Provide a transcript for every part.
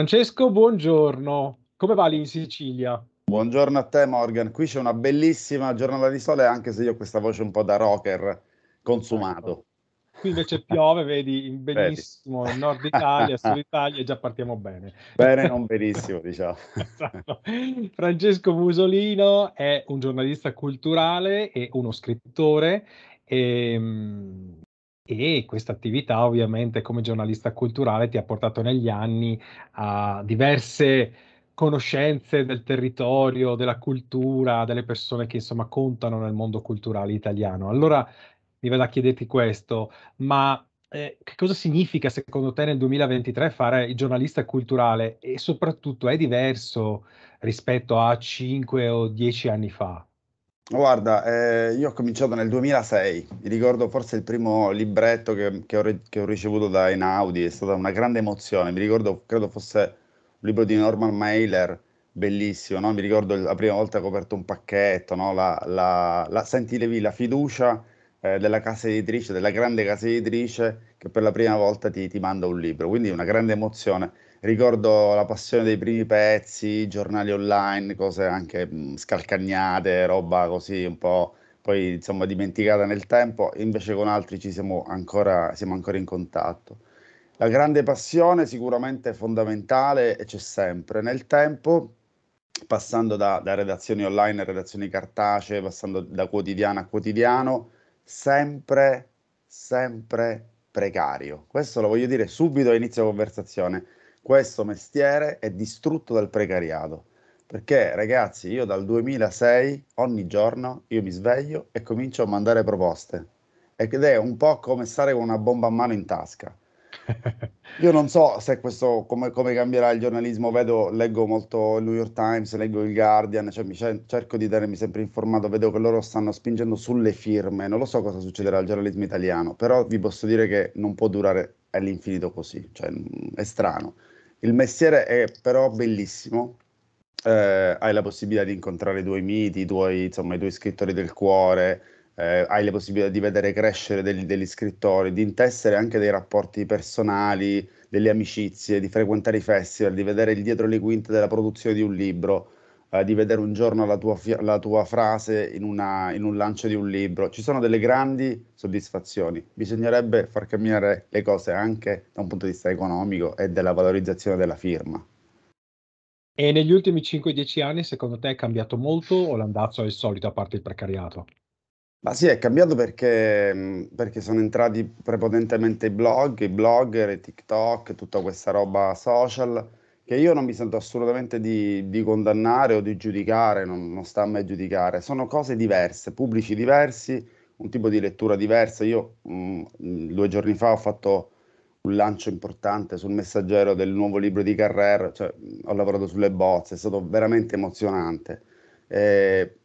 Francesco, buongiorno. Come va lì in Sicilia? Buongiorno a te Morgan, qui c'è una bellissima giornata di sole anche se io ho questa voce un po' da rocker consumato. Qui invece piove, vedi, benissimo, vedi. nord Italia, sud Italia e già partiamo bene. Bene, non benissimo, diciamo. esatto. Francesco Musolino è un giornalista culturale e uno scrittore e, ehm, e questa attività ovviamente come giornalista culturale ti ha portato negli anni a diverse conoscenze del territorio, della cultura, delle persone che insomma contano nel mondo culturale italiano. Allora mi vado a chiederti questo, ma eh, che cosa significa secondo te nel 2023 fare il giornalista culturale e soprattutto è diverso rispetto a 5 o 10 anni fa? Guarda, eh, io ho cominciato nel 2006, mi ricordo forse il primo libretto che, che, ho, che ho, ricevuto da Einaudi, è stata una grande emozione, mi ricordo, credo fosse un libro di Norman Mailer, bellissimo, no? mi ricordo la prima volta che ho aperto un pacchetto, no? la, la, la, senti la fiducia eh, della casa editrice, della grande casa editrice che per la prima volta ti, ti manda un libro, quindi una grande emozione. Ricordo la passione dei primi pezzi, giornali online, cose anche mh, scalcagnate, roba così un po' poi insomma dimenticata nel tempo, invece con altri ci siamo ancora, siamo ancora in contatto. La grande passione sicuramente è fondamentale e c'è sempre. Nel tempo, passando da, da redazioni online a redazioni cartacee, passando da quotidiano a quotidiano, sempre, sempre precario. Questo lo voglio dire subito a inizio conversazione questo mestiere è distrutto dal precariato. Perché ragazzi, io dal 2006 ogni giorno io mi sveglio e comincio a mandare proposte. Ed è un po' come stare con una bomba a mano in tasca. Io non so se questo come, come, cambierà il giornalismo, vedo, leggo molto il New York Times, leggo il Guardian, cioè mi, cerco di tenermi sempre informato, vedo che loro stanno spingendo sulle firme, non lo so cosa succederà al giornalismo italiano, però vi posso dire che non può durare all'infinito così, cioè è strano. Il mestiere è però bellissimo, eh, hai la possibilità di incontrare i tuoi miti, i tuoi, insomma, i tuoi scrittori del cuore, eh, hai la possibilità di vedere crescere degli, degli, scrittori, di intessere anche dei rapporti personali, delle amicizie, di frequentare i festival, di vedere il dietro le quinte della produzione di un libro eh, di vedere un giorno la tua, la tua frase in, una, in un lancio di un libro. Ci sono delle grandi soddisfazioni. Bisognerebbe far cambiare le cose anche da un punto di vista economico e della valorizzazione della firma. E negli ultimi 5-10 anni, secondo te è cambiato molto o l'andazzo è il solito a parte il precariato? Ma sì, è cambiato perché, perché sono entrati prepotentemente i blog, i blogger, i TikTok, tutta questa roba social che io non mi sento assolutamente di, di condannare o di giudicare, non, non, sta a me giudicare, sono cose diverse, pubblici diversi, un tipo di lettura diversa. Io mh, mm, due giorni fa ho fatto un lancio importante sul messaggero del nuovo libro di Carrer, cioè, ho lavorato sulle bozze, è stato veramente emozionante. Eh,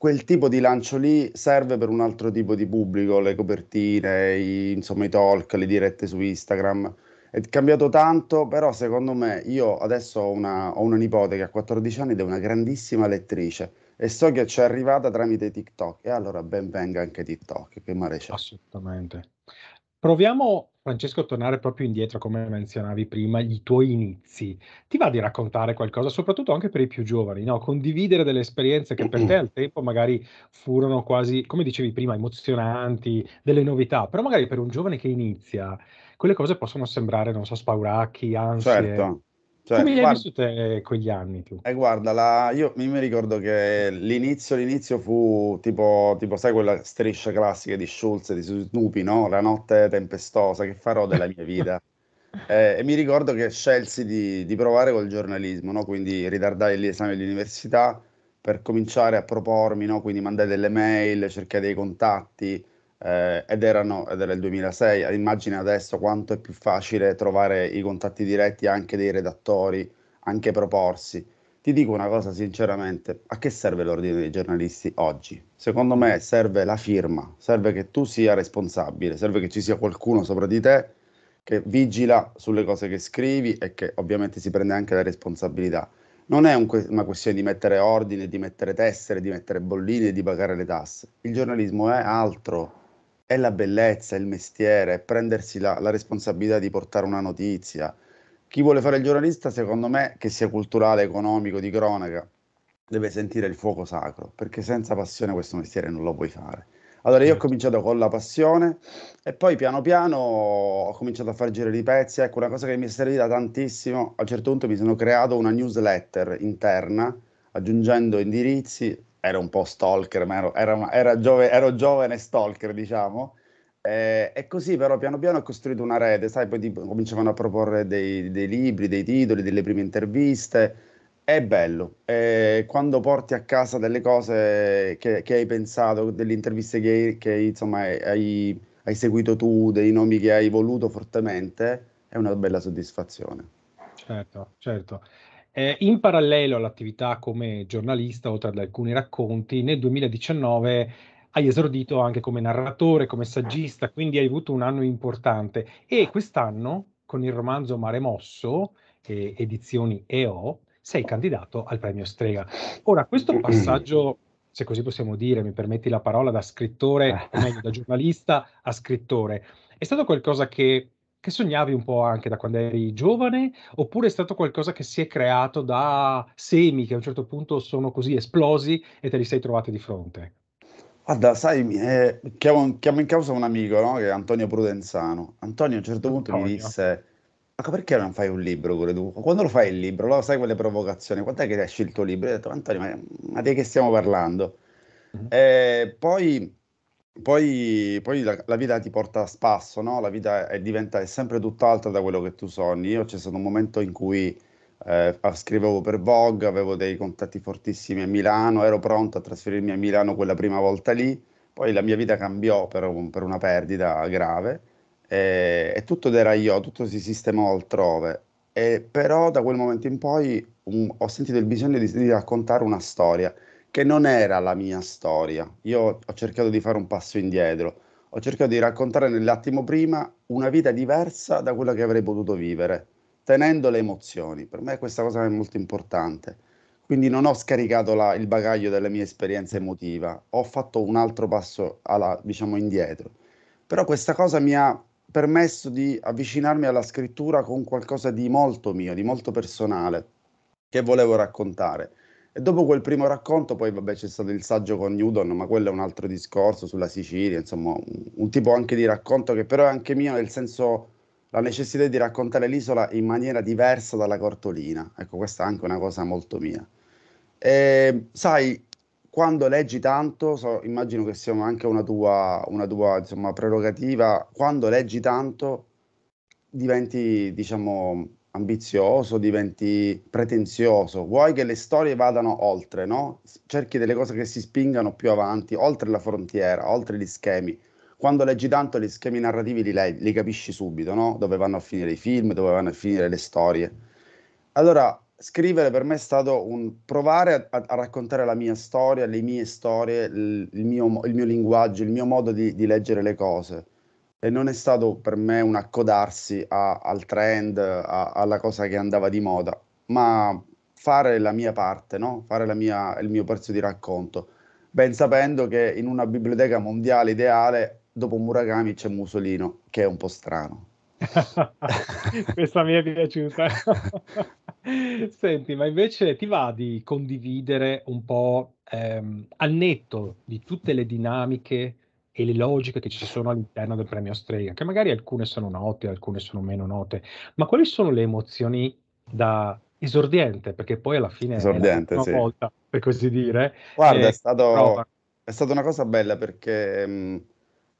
quel tipo di lancio lì serve per un altro tipo di pubblico, le copertine, i, insomma, i talk, le dirette su Instagram è cambiato tanto, però secondo me io adesso ho una, ho una nipote che ha 14 anni ed è una grandissima lettrice e so che ci è arrivata tramite TikTok e allora ben venga anche TikTok, che male c'è. Assolutamente. Proviamo, Francesco, tornare proprio indietro, come menzionavi prima, i tuoi inizi. Ti va di raccontare qualcosa, soprattutto anche per i più giovani, no? Condividere delle esperienze che per te al tempo magari furono quasi, come dicevi prima, emozionanti, delle novità, però magari per un giovane che inizia, quelle cose possono sembrare, non so, spauracchi, ansie. Certo. Cioè, Come li hai vissute quegli anni tu? E eh, guarda, la, io mi ricordo che l'inizio, l'inizio fu tipo, tipo, sai, quella striscia classica di Schulz, di Snoopy, no? La notte tempestosa, che farò della mia vita? eh, e mi ricordo che scelsi di, di provare col giornalismo, no? Quindi ritardai gli esami all'università per cominciare a propormi, no? Quindi mandai delle mail, cercai dei contatti, eh, ed, erano, ed era il 2006. Immagina adesso quanto è più facile trovare i contatti diretti anche dei redattori, anche proporsi. Ti dico una cosa sinceramente, a che serve l'ordine dei giornalisti oggi? Secondo me serve la firma, serve che tu sia responsabile, serve che ci sia qualcuno sopra di te che vigila sulle cose che scrivi e che ovviamente si prende anche la responsabilità. Non è un que- una questione di mettere ordine, di mettere tessere, di mettere bolline di pagare le tasse. Il giornalismo è altro, è la bellezza, il mestiere, è prendersi la, la responsabilità di portare una notizia, chi vuole fare il giornalista, secondo me, che sia culturale, economico, di cronaca, deve sentire il fuoco sacro, perché senza passione questo mestiere non lo puoi fare. Allora io ho certo. cominciato con la passione e poi piano piano ho cominciato a fare giro di pezzi. Ecco, una cosa che mi è servita tantissimo, a un certo punto mi sono creato una newsletter interna, aggiungendo indirizzi, ero un po' stalker, ma ero, era, era giove, ero giovane stalker, diciamo, eh, e così però piano piano ho costruito una rete, sai, poi tipo, cominciavano a proporre dei, dei, libri, dei titoli, delle prime interviste. È bello, eh, quando porti a casa delle cose che, che hai pensato, delle interviste che, che insomma, hai, hai seguito tu, dei nomi che hai voluto fortemente, è una bella soddisfazione. Certo, certo. Eh, in parallelo all'attività come giornalista, oltre ad alcuni racconti, nel 2019 hai esordito anche come narratore, come saggista, quindi hai avuto un anno importante e quest'anno con il romanzo Mare Mosso, eh, edizioni EO, sei candidato al premio Strega. Ora, questo passaggio, se così possiamo dire, mi permetti la parola, da scrittore, o meglio da giornalista a scrittore, è stato qualcosa che, che sognavi un po' anche da quando eri giovane, oppure è stato qualcosa che si è creato da semi che a un certo punto sono così esplosi e te li sei trovati di fronte? Guarda, sai, eh, chiamo, chiamo in causa un amico, no? Che è Antonio Prudenzano. Antonio a un certo punto mi disse, ma perché non fai un libro pure tu? Quando lo fai il libro? Lo sai quelle provocazioni? Quando è che esce il tuo libro? Io ho detto, Antonio, ma, ma di che stiamo parlando? Mhm. E poi, poi, poi la, la vita ti porta a spasso, no? La vita è, diventa, è sempre tutt'altro da quello che tu sogni. Io c'è stato un momento in cui eh, scrivevo per Vogue, avevo dei contatti fortissimi a Milano, ero pronto a trasferirmi a Milano quella prima volta lì, poi la mia vita cambiò per, un, per una perdita grave e, e, tutto era io, tutto si sistemò altrove. E però da quel momento in poi un, ho sentito il bisogno di, di raccontare una storia che non era la mia storia. Io ho cercato di fare un passo indietro, ho cercato di raccontare nell'attimo prima una vita diversa da quella che avrei potuto vivere tenendo le emozioni. Per me questa cosa è molto importante. Quindi non ho scaricato la, il bagaglio della mia esperienza emotiva, ho fatto un altro passo alla, diciamo, indietro. Però questa cosa mi ha permesso di avvicinarmi alla scrittura con qualcosa di molto mio, di molto personale, che volevo raccontare. E dopo quel primo racconto, poi vabbè, c'è stato il saggio con Newton, ma quello è un altro discorso sulla Sicilia, insomma, un, un tipo anche di racconto che però è anche mio nel senso la necessità di raccontare l'isola in maniera diversa dalla cartolina. Ecco, questa è anche una cosa molto mia. E, sai, quando leggi tanto, so, immagino che sia anche una tua, una tua insomma, prerogativa, quando leggi tanto diventi, diciamo, ambizioso, diventi pretenzioso, vuoi che le storie vadano oltre, no? Cerchi delle cose che si spingano più avanti, oltre la frontiera, oltre gli schemi quando leggi tanto gli schemi narrativi li, li capisci subito, no? Dove vanno a finire i film, dove vanno a finire le storie. Allora, scrivere per me è stato un provare a, a raccontare la mia storia, le mie storie, il, il, mio, il mio, linguaggio, il mio modo di, di, leggere le cose. E non è stato per me un accodarsi a, al trend, a, alla cosa che andava di moda, ma fare la mia parte, no? fare mia, il mio pezzo di racconto, ben sapendo che in una biblioteca mondiale ideale dopo Murakami c'è Musolino, che è un po' strano. Questa mi è piaciuta. Senti, ma invece ti va di condividere un po' ehm, al netto di tutte le dinamiche e le logiche che ci sono all'interno del premio Strega, che magari alcune sono note, alcune sono meno note, ma quali sono le emozioni da esordiente? Perché poi alla fine esordiente, è la sì. volta, per così dire. Guarda, è, stato, è, stata una cosa bella perché mh,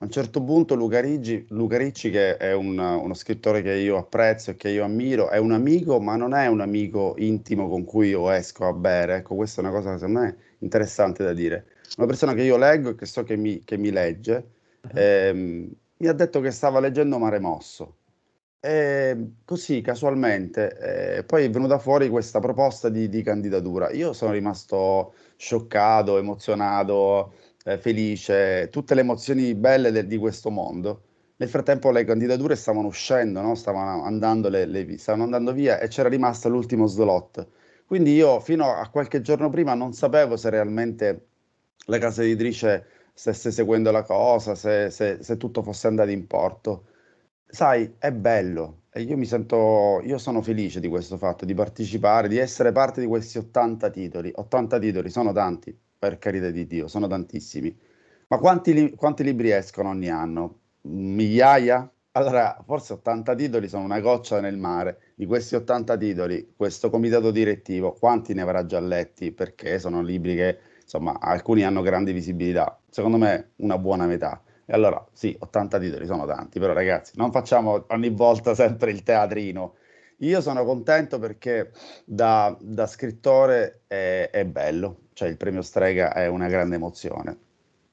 a un certo punto Luca, Ricci, Luca Ricci che è un, uno scrittore che io apprezzo e che io ammiro, è un amico, ma non è un amico intimo con cui io esco a bere. Ecco, questa è una cosa secondo me interessante da dire. Una persona che io leggo e che so che mi, che mi legge, uh-huh. ehm, mi ha detto che stava leggendo Mare Mosso. E così casualmente, eh, poi è venuta fuori questa proposta di, di candidatura. Io sono rimasto scioccato, emozionato eh, felice, tutte le emozioni belle de- di questo mondo. Nel frattempo le candidature stavano uscendo, no? stavano, andando le, le, stavano andando via e c'era rimasto l'ultimo slot. Quindi io fino a qualche giorno prima non sapevo se realmente la casa editrice stesse seguendo la cosa, se, se, se tutto fosse andato in porto. sai, è bello e io mi sento, io sono felice di questo fatto, di partecipare, di essere parte di questi 80 titoli. 80 titoli sono tanti, per carità di Dio, sono tantissimi. Ma quanti, quanti libri escono ogni anno? Migliaia? Allora, forse 80 titoli sono una goccia nel mare. Di questi 80 titoli, questo comitato direttivo, quanti ne avrà già letti? Perché sono libri che, insomma, alcuni hanno grande visibilità. Secondo me, una buona metà. E allora, sì, 80 titoli sono tanti, però ragazzi, non facciamo ogni volta sempre il teatrino. Io sono contento perché da, da scrittore è, è, bello, cioè il premio Strega è una grande emozione.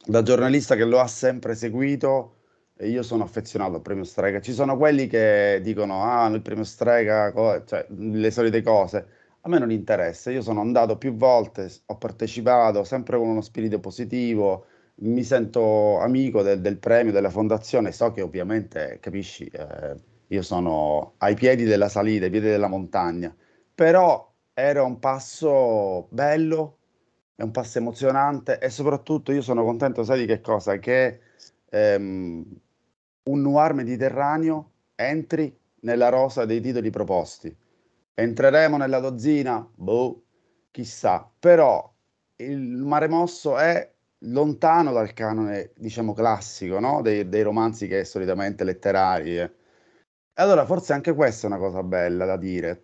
Da giornalista che lo ha sempre seguito, io sono affezionato al premio Strega. Ci sono quelli che dicono, ah, il premio Strega, cioè le solite cose. A me non interessa, io sono andato più volte, ho partecipato sempre con uno spirito positivo, mi sento amico del, del, premio, della fondazione, so che ovviamente, capisci, eh, io sono ai piedi della salita, ai piedi della montagna, però era un passo bello, è un passo emozionante e soprattutto io sono contento, sai di che cosa? Che ehm, un noir mediterraneo entri nella rosa dei titoli proposti. Entreremo nella dozzina? Boh, chissà, però il mare mosso è lontano dal canone, diciamo, classico, no? dei, dei, romanzi che è solitamente letterari. Eh. Allora, forse anche questa è una cosa bella da dire.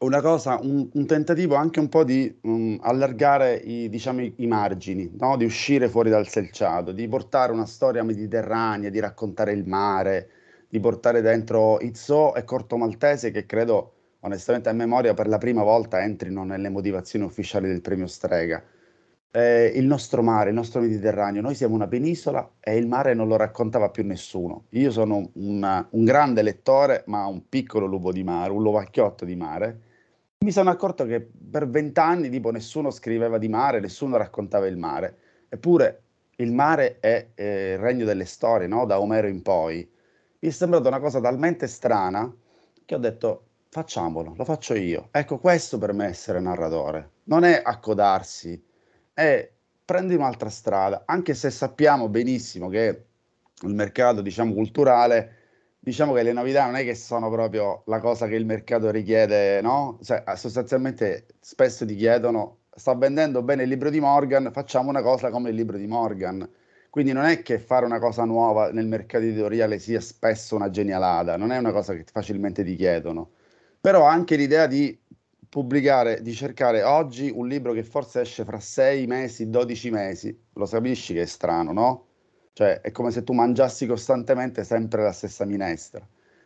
Una cosa, un, un tentativo anche un po' di um, allargare i, diciamo, i, i margini, no? di uscire fuori dal selciato, di portare una storia mediterranea, di raccontare il mare, di portare dentro Izzo e Corto Maltese, che credo, onestamente a memoria, per la prima volta entrino nelle motivazioni ufficiali del premio Strega eh, il nostro mare, il nostro Mediterraneo. Noi siamo una penisola e il mare non lo raccontava più nessuno. Io sono una, un grande lettore, ma un piccolo lupo di mare, un lovacchiotto di mare. Mi sono accorto che per vent'anni tipo nessuno scriveva di mare, nessuno raccontava il mare. Eppure il mare è eh, il regno delle storie, no? da Omero in poi. Mi è sembrata una cosa talmente strana che ho detto facciamolo, lo faccio io. Ecco, questo per me essere narratore. Non è accodarsi è prendi un'altra strada, anche se sappiamo benissimo che il mercato, diciamo, culturale, diciamo che le novità non è che sono proprio la cosa che il mercato richiede, no? Cioè, sostanzialmente spesso ti chiedono, sta vendendo bene il libro di Morgan, facciamo una cosa come il libro di Morgan. Quindi non è che fare una cosa nuova nel mercato editoriale sia spesso una genialata, non è una cosa che facilmente ti chiedono. Però anche l'idea di pubblicare, di cercare oggi un libro che forse esce fra sei mesi, 12 mesi, lo capisci che è strano, no? Cioè è come se tu mangiassi costantemente sempre la stessa minestra.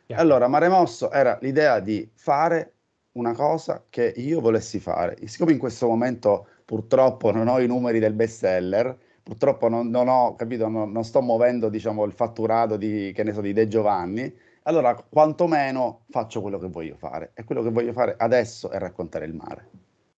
Yeah. Allora, Mare Mosso era l'idea di fare una cosa che io volessi fare. E siccome in questo momento purtroppo non ho i numeri del bestseller, purtroppo non, non ho capito, non, non, sto muovendo diciamo, il fatturato di, che ne so, di De Giovanni, allora quantomeno faccio quello che voglio fare. E quello che voglio fare adesso è raccontare il mare.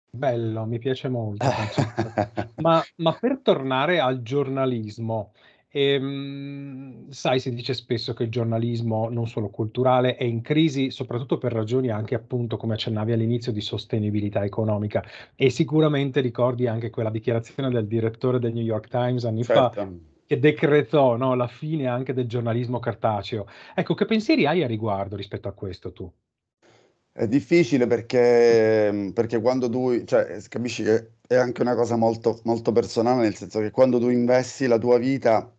Bello, mi piace molto. ma, ma, per tornare al giornalismo, ehm, sai, si dice spesso che il giornalismo, non solo culturale, è in crisi, soprattutto per ragioni anche, appunto, come accennavi all'inizio, di sostenibilità economica. E sicuramente ricordi anche quella dichiarazione del direttore del New York Times anni certo. fa che decretò no, la fine anche del giornalismo cartaceo. Ecco, che pensieri hai a riguardo rispetto a questo tu? È difficile perché, perché quando tu, cioè, capisci che è anche una cosa molto, molto personale, nel senso che quando tu investi la tua vita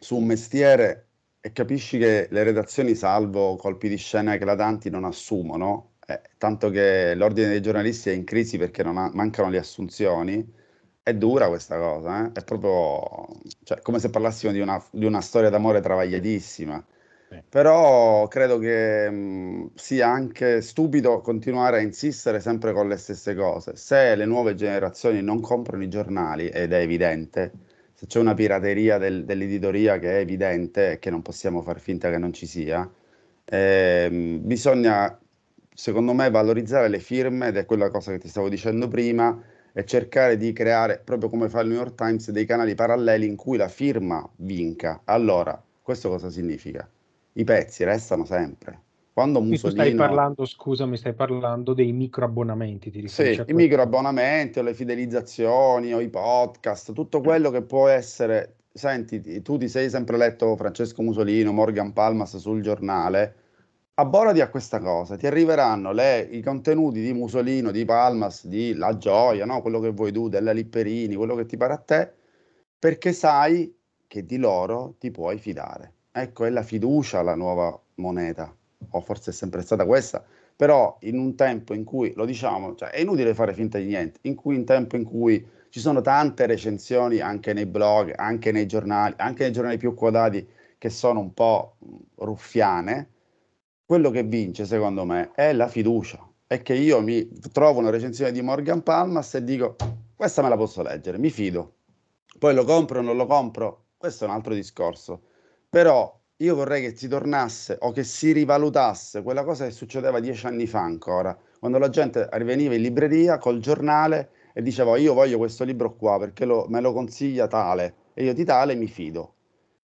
su un mestiere e capisci che le redazioni, salvo colpi di scena eclatanti, non assumono, eh, tanto che l'ordine dei giornalisti è in crisi perché ha, mancano le assunzioni, è dura questa cosa, eh? è proprio cioè, come se parlassimo di una, di una storia d'amore travagliatissima. Sì. Però credo che mh, sia anche stupido continuare a insistere sempre con le stesse cose. Se le nuove generazioni non comprano i giornali, ed è evidente, se c'è una pirateria del, dell'editoria che è evidente e che non possiamo far finta che non ci sia, eh, bisogna, secondo me, valorizzare le firme, ed è quella cosa che ti stavo dicendo prima, e cercare di creare, proprio come fa il New York Times, dei canali paralleli in cui la firma vinca. Allora, questo cosa significa? I pezzi restano sempre. Quando Mussolini... stai parlando, scusa, mi stai parlando dei microabbonamenti, ti Sì, i microabbonamenti o le fidelizzazioni o i podcast, tutto quello che può essere senti, tu ti sei sempre letto Francesco Musolino, Morgan Palmas sul giornale, abbonati a questa cosa, ti arriveranno le, i contenuti di Musolino, di Palmas, di La Gioia, no? quello che vuoi tu, della Lipperini, quello che ti pare a te, perché sai che di loro ti puoi fidare. Ecco, è la fiducia la nuova moneta, o forse è sempre stata questa, però in un tempo in cui, lo diciamo, cioè, è inutile fare finta di niente, in cui in tempo in cui ci sono tante recensioni anche nei blog, anche nei giornali, anche nei giornali più quotati che sono un po' ruffiane, quello che vince secondo me è la fiducia. È che io mi trovo una recensione di Morgan Palmas e dico questa me la posso leggere, mi fido. Poi lo compro o non lo compro, questo è un altro discorso. Però io vorrei che si tornasse o che si rivalutasse quella cosa che succedeva dieci anni fa ancora, quando la gente veniva in libreria col giornale e diceva io voglio questo libro qua perché lo, me lo consiglia tale e io di tale mi fido.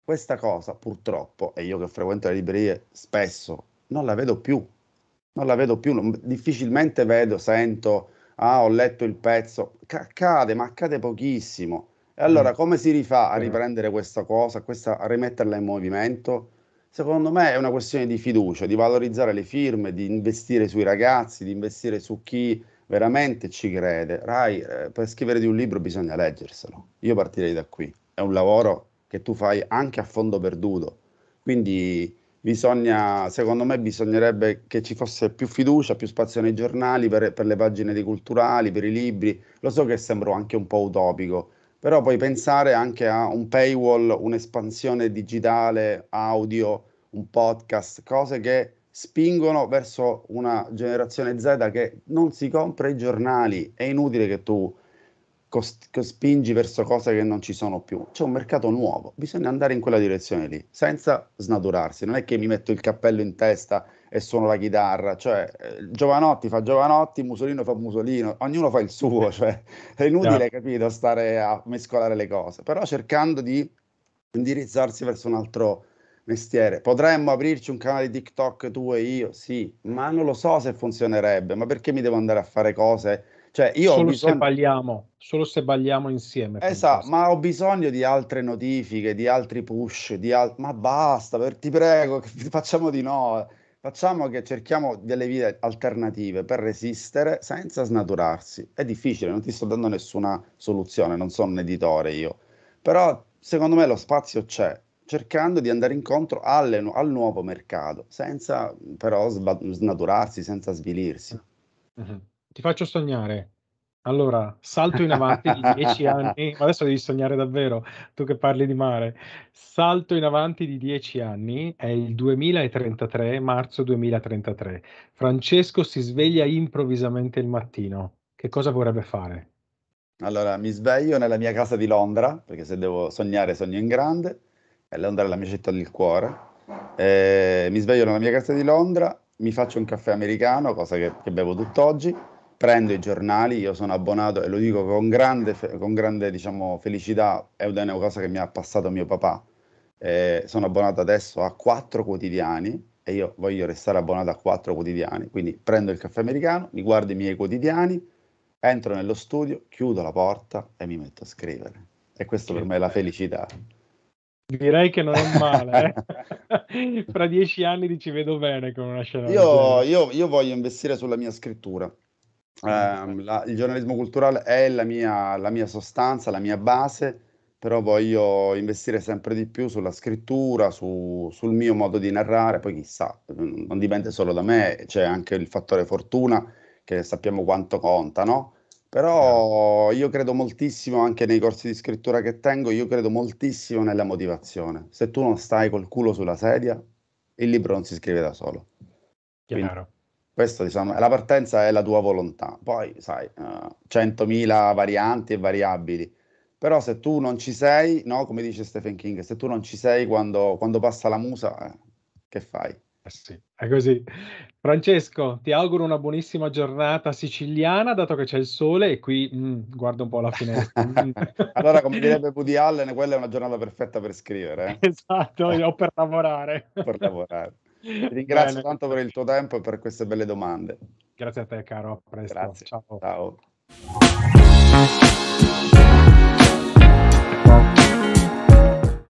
Questa cosa purtroppo, e io che frequento le librerie spesso, non la vedo più, non la vedo più, non, difficilmente vedo, sento, ah ho letto il pezzo, accade, ma accade pochissimo. E allora mm. come si rifà a riprendere questa cosa, questa, a rimetterla in movimento? Secondo me è una questione di fiducia, di valorizzare le firme, di investire sui ragazzi, di investire su chi veramente ci crede. Rai, eh, per scrivere di un libro bisogna leggerselo. Io partirei da qui. È un lavoro che tu fai anche a fondo perduto. Quindi bisogna, secondo me, bisognerebbe che ci fosse più fiducia, più spazio nei giornali per, per le pagine dei culturali, per i libri. Lo so che sembro anche un po' utopico, però puoi pensare anche a un paywall, un'espansione digitale, audio, un podcast, cose che spingono verso una generazione Z che non si compra i giornali. È inutile che tu cost- spingi verso cose che non ci sono più. C'è un mercato nuovo, bisogna andare in quella direzione lì, senza snaturarsi. Non è che mi metto il cappello in testa e suono la chitarra, cioè eh, Giovanotti fa Giovanotti, Musolino fa Musolino, ognuno fa il suo, cioè è inutile, yeah. capito, stare a mescolare le cose, però cercando di indirizzarsi verso un altro mestiere. Potremmo aprirci un canale TikTok tu e io, sì, ma non lo so se funzionerebbe, ma perché mi devo andare a fare cose? Cioè, io solo bisogno... se balliamo, solo se balliamo insieme. Esatto, ma ho bisogno di altre notifiche, di altri push, di al... ma basta, per, ti prego, facciamo di no. Facciamo che cerchiamo delle vie alternative per resistere senza snaturarsi. È difficile, non ti sto dando nessuna soluzione, non sono un editore io. Però secondo me lo spazio c'è, cercando di andare incontro alle, al nuovo mercato, senza però sba- snaturarsi, senza svilirsi. Uh-huh. Ti faccio sognare. Allora, salto in avanti di dieci anni, ma adesso devi sognare davvero, tu che parli di mare. Salto in avanti di dieci anni, è il 2033, marzo 2033. Francesco si sveglia improvvisamente il mattino. Che cosa vorrebbe fare? Allora, mi sveglio nella mia casa di Londra, perché se devo sognare, sogno in grande e Londra è la mia città del cuore. Eh, mi sveglio nella mia casa di Londra, mi faccio un caffè americano, cosa che, che bevo tutt'oggi, prendo i giornali, io sono abbonato e lo dico con grande, con grande diciamo, felicità, è una cosa che mi ha passato mio papà. Eh, sono abbonato adesso a quattro quotidiani e io voglio restare abbonato a quattro quotidiani, quindi prendo il caffè americano, mi guardo i miei quotidiani, entro nello studio, chiudo la porta e mi metto a scrivere. E questo per me è la felicità. Direi che non è male. Eh? Fra dieci anni ci vedo bene con una scena. Io, io, io voglio investire sulla mia scrittura. Eh, la, il giornalismo culturale è la mia, la mia, sostanza, la mia base, però voglio investire sempre di più sulla scrittura, su, sul mio modo di narrare. Poi chissà, non dipende solo da me, c'è anche il fattore fortuna che sappiamo quanto conta, no? Però io credo moltissimo anche nei corsi di scrittura che tengo, io credo moltissimo nella motivazione. Se tu non stai col culo sulla sedia, il libro non si scrive da solo. Quindi, questo diciamo, la partenza è la tua volontà. Poi, sai, uh, 100.000 varianti e variabili. Però se tu non ci sei, no, come dice Stephen King, se tu non ci sei quando, quando passa la musa, eh, che fai? Eh sì, è così. Francesco, ti auguro una buonissima giornata siciliana, dato che c'è il sole e qui mm, guardo un po' la finestra. Allora, come direbbe Woody Allen, quella è una giornata perfetta per scrivere. Eh? Esatto, o per lavorare. per lavorare. Ti ringrazio Bene. tanto per il tuo tempo e per queste belle domande. Grazie a te, caro. A presto. Grazie. Ciao. Ciao.